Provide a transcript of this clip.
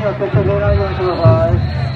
Daniel, Picture 09, you want to arrive.